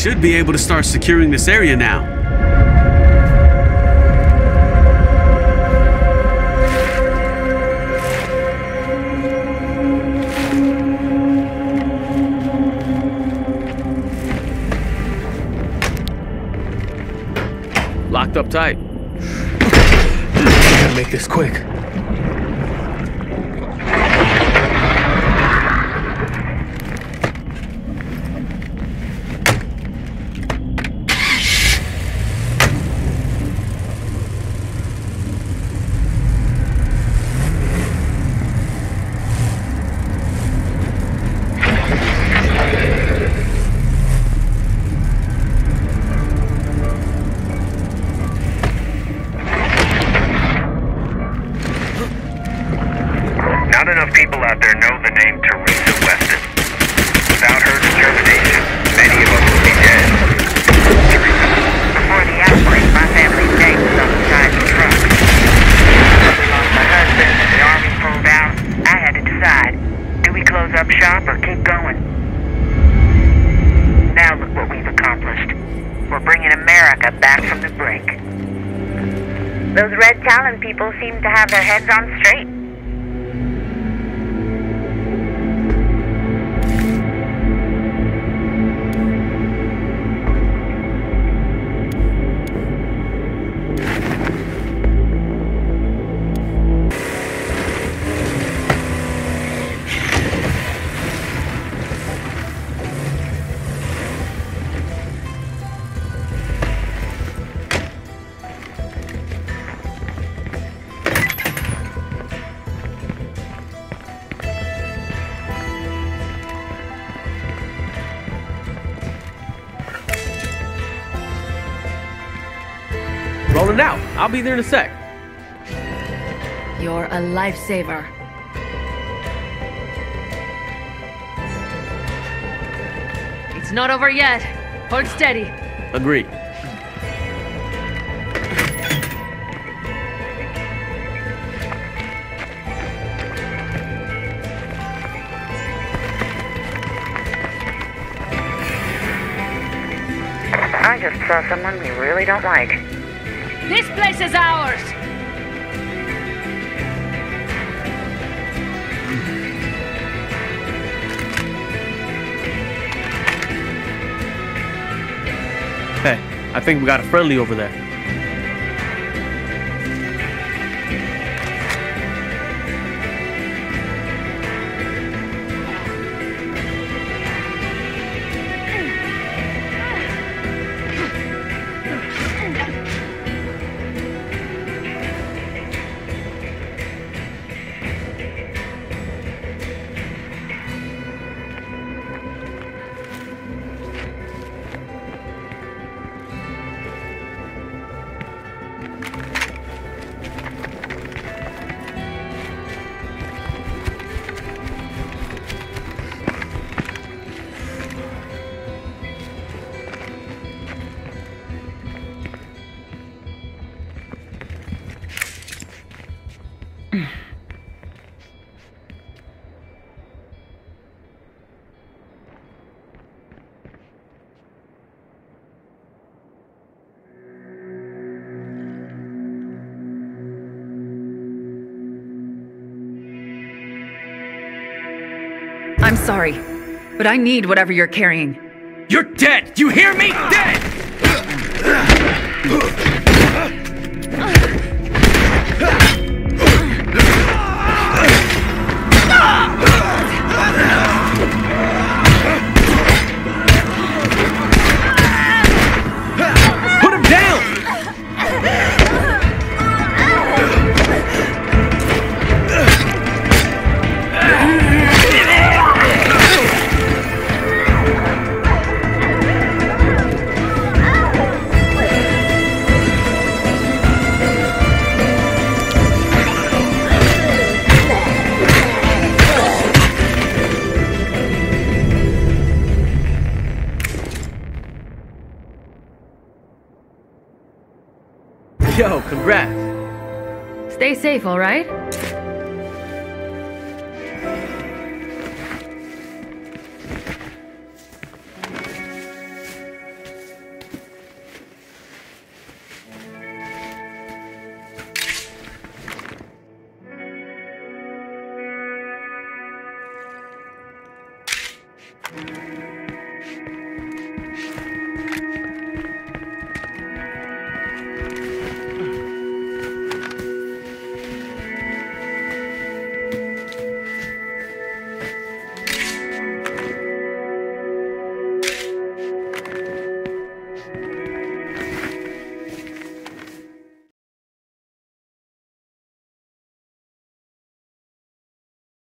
should be able to start securing this area now. Locked up tight. Gotta make this quick. Not there know the name Teresa Weston. Without her determination, many of us would be dead. Teresa, Before the outbreak, my family's name was on the side of truck. My husband and the army pulled out. I had to decide, do we close up shop or keep going? Now look what we've accomplished. We're bringing America back from the brink. Those Red Talon people seem to have their heads on straight. Rolling out. I'll be there in a sec. You're a lifesaver. It's not over yet. Hold steady. Agree. I just saw someone we really don't like. This place is ours. Hey, I think we got a friendly over there. I'm sorry, but I need whatever you're carrying. You're dead! You hear me? Dead! Yo, congrats. Stay safe, alright?